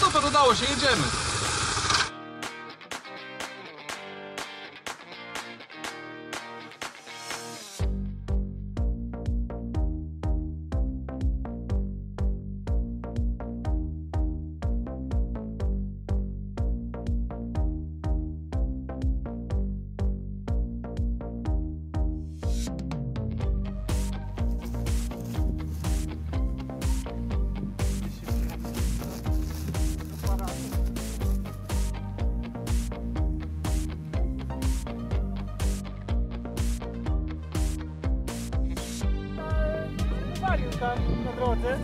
No to udało się, jedziemy. Walił tam na drodze.